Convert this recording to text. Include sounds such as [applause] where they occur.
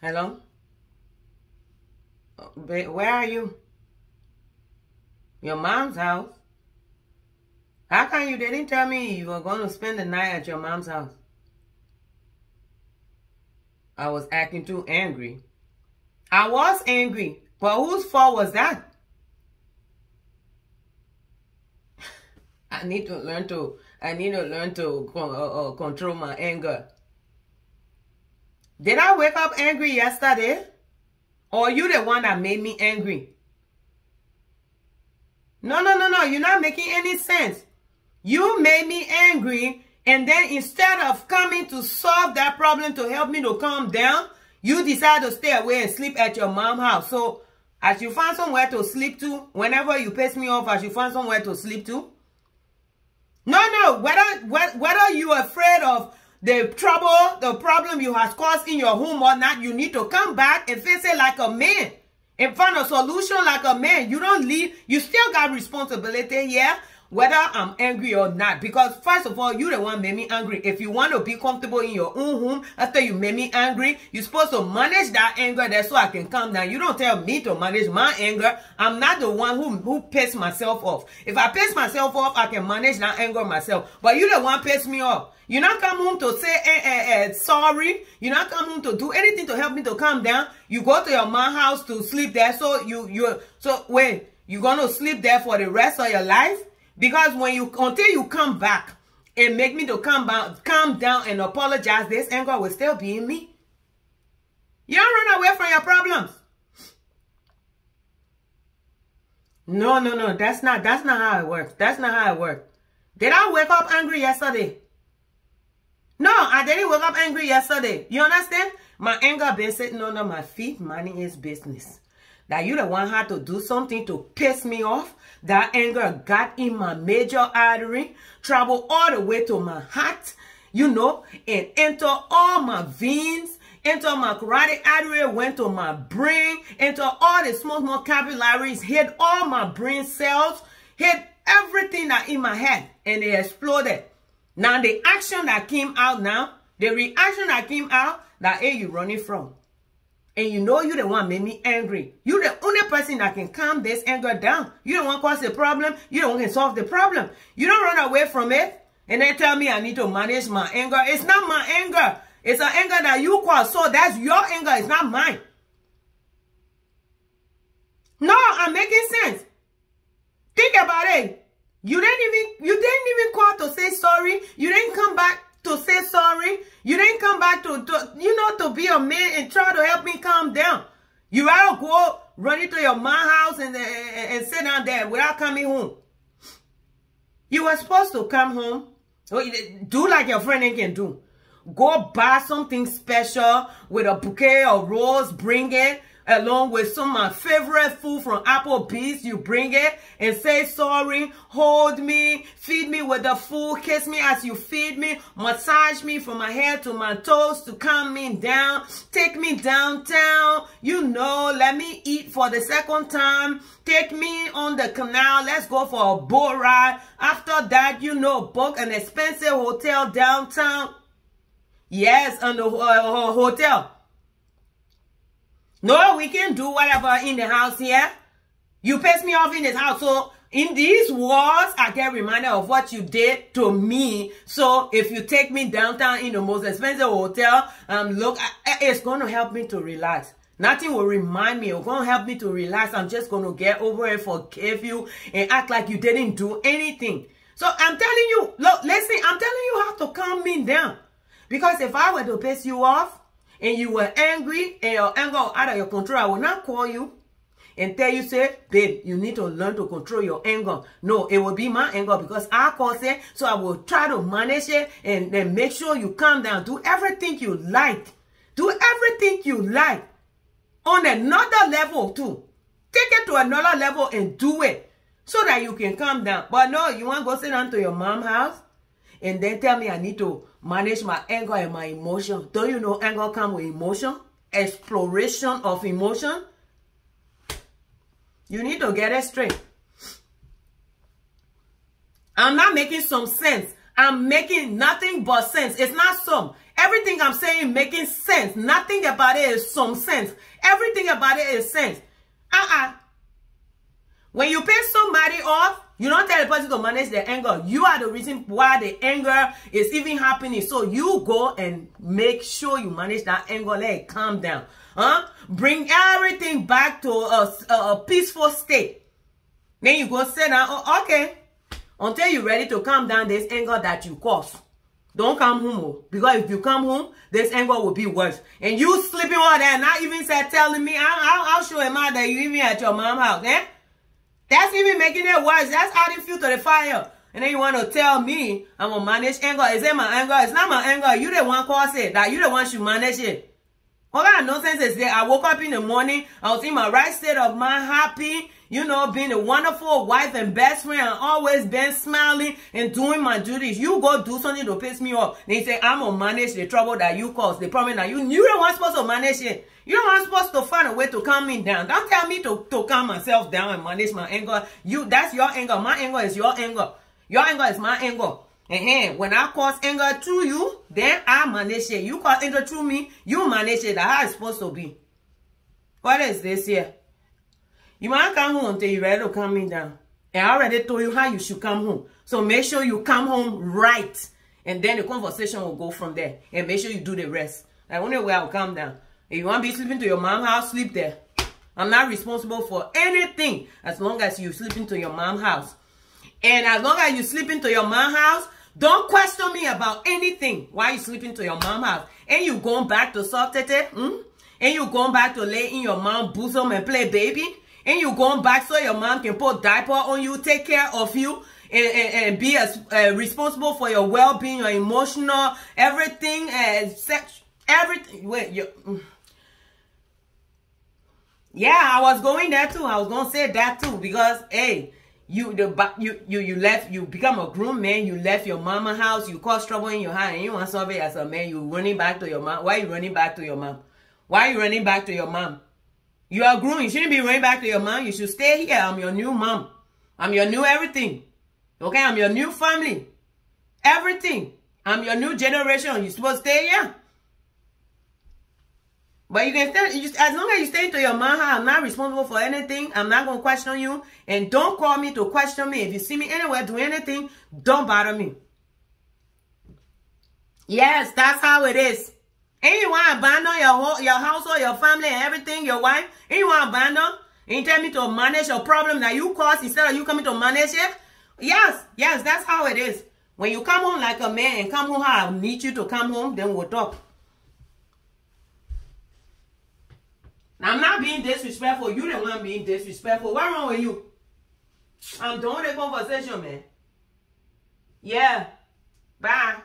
Hello? Where are you? Your mom's house? How come you didn't tell me you were going to spend the night at your mom's house? I was acting too angry. I was angry, but whose fault was that? [laughs] I need to learn to, I need to learn to uh, uh, control my anger. Did I wake up angry yesterday? Or you the one that made me angry? No, no, no, no. You're not making any sense. You made me angry, and then instead of coming to solve that problem to help me to calm down, you decide to stay away and sleep at your mom's house. So, as you find somewhere to sleep to, whenever you piss me off, as you find somewhere to sleep to. No, no. Whether whether you're afraid of the trouble, the problem you have caused in your home or not, you need to come back and face it like a man and find a solution like a man. You don't leave. You still got responsibility here whether I'm angry or not. Because first of all, you the one made me angry. If you want to be comfortable in your own home after you made me angry, you're supposed to manage that anger there so I can calm down. You don't tell me to manage my anger. I'm not the one who, who piss myself off. If I piss myself off, I can manage that anger myself. But you the one piss me off. You not come home to say eh, eh, eh, sorry. You not come home to do anything to help me to calm down. You go to your mom's house to sleep there. So you you so wait, you gonna sleep there for the rest of your life? Because when you until you come back and make me to come back, calm down and apologize, this anger will still be in me. You don't run away from your problems. No, no, no. That's not that's not how it works. That's not how it works. Did I wake up angry yesterday? No, I didn't wake up angry yesterday. You understand? My anger been sitting under my feet, Money is business. That you the one had to do something to piss me off that anger got in my major artery, traveled all the way to my heart, you know, and enter all my veins, enter my carotid artery, went to my brain, enter all the small, small capillaries, hit all my brain cells, hit everything that in my head, and it exploded. Now, the action that came out now, the reaction that came out, that hey, you running from and you know you the one made me angry. You the only person that can calm this anger down. You don't want to cause the problem. You don't want to solve the problem. You don't run away from it and then tell me I need to manage my anger. It's not my anger. It's an anger that you cause. So that's your anger. It's not mine. No, I'm making sense. Think about it. You didn't even you didn't even call to say sorry. You didn't come back to say sorry. You didn't come back to, to, you know, to be a man and try to help me calm down. You rather go run into your mom house and, and, and sit down there without coming home. You were supposed to come home. Do like your friend can do. Go buy something special with a bouquet of rose, bring it along with some of my favorite food from Applebee's. You bring it and say sorry, hold me, feed me with the food, kiss me as you feed me, massage me from my head to my toes to calm me down, take me downtown, you know, let me eat for the second time, take me on the canal, let's go for a boat ride. After that, you know, book an expensive hotel downtown. Yes, on the uh, hotel. No, we can do whatever in the house here. You piss me off in this house. So in these walls, I get reminded of what you did to me. So if you take me downtown in the most expensive hotel, um, look, it's going to help me to relax. Nothing will remind me or going to help me to relax. I'm just going to get over it, forgive you, and act like you didn't do anything. So I'm telling you, look, listen, I'm telling you how to calm me down. Because if I were to piss you off, and you were angry and your anger out of your control, I will not call you and tell you, say, babe, you need to learn to control your anger. No, it will be my anger because I caused it. So I will try to manage it and then make sure you calm down. Do everything you like. Do everything you like. On another level too. Take it to another level and do it. So that you can calm down. But no, you want to go sit down to your mom's house and then tell me I need to manage my anger and my emotion. Don't you know anger comes with emotion? Exploration of emotion. You need to get it straight. I'm not making some sense. I'm making nothing but sense. It's not some. Everything I'm saying making sense. Nothing about it is some sense. Everything about it is sense. Uh-uh. When you pay somebody off, you don't tell the person to manage their anger. You are the reason why the anger is even happening. So you go and make sure you manage that anger. Let it calm down. Huh? Bring everything back to a, a, a peaceful state. Then you go sit down. Oh, okay. Until you're ready to calm down this anger that you caused. Don't come home. Oh. Because if you come home, this anger will be worse. And you sleeping all that, not even said telling me, I'll, I'll, I'll show him out that you even at your mom's house. Eh? That's even making it worse. That's adding fuel to the fire. And then you want to tell me I'm going to manage anger. Is it my anger? It's not my anger. You the one cause it. That you the one should manage it. What kind of nonsense is there? I woke up in the morning. I was in my right state of mind, happy you know, being a wonderful wife and best friend and always been smiling and doing my duties. You go do something to piss me off. Then you say, I'm going to manage the trouble that you caused, the problem that you, you don't want supposed to manage it. You don't want supposed to find a way to calm me down. Don't tell me to, to calm myself down and manage my anger. You, that's your anger. My anger is your anger. Your anger is my anger. And when I cause anger to you, then I manage it. You cause anger to me, you manage it. That's how it's supposed to be. What is this here? You might come home until you're ready to calm down. And I already told you how you should come home. So make sure you come home right. And then the conversation will go from there. And make sure you do the rest. I wonder where I'll calm down. If you want to be sleeping to your mom's house, sleep there. I'm not responsible for anything as long as you sleep into your mom's house. And as long as you sleep into your mom's house, don't question me about anything while you sleep into your mom's house. And you going back to soft tete, hmm? And you going back to lay in your mom's bosom and play baby? And you going back so your mom can put diaper on you, take care of you, and, and, and be as uh, responsible for your well-being, your emotional, everything, uh, sex, everything. Wait, you. Mm. Yeah, I was going there too. I was gonna say that too because hey, you the you you you left you become a grown man. You left your mama house. You cause trouble in your house, and you want to solve it as a man. You running back to your mom. Why you running back to your mom? Why you running back to your mom? You are grown. You shouldn't be running back to your mom. You should stay here. I'm your new mom. I'm your new everything. Okay? I'm your new family. Everything. I'm your new generation. You're supposed to stay here. But you can stay, you, as long as you stay to your mom, I'm not responsible for anything. I'm not going to question you. And don't call me to question me. If you see me anywhere do anything, don't bother me. Yes, that's how it is. To abandon your whole, your household, your family, and everything, your wife. To abandon. And you tell me to manage your problem that you caused instead of you coming to manage it. Yes, yes, that's how it is. When you come home like a man and come home I need you to come home, then we'll talk. Now, I'm not being disrespectful. You the one being disrespectful. What's wrong with you? I'm doing the conversation, man. Yeah. Bye.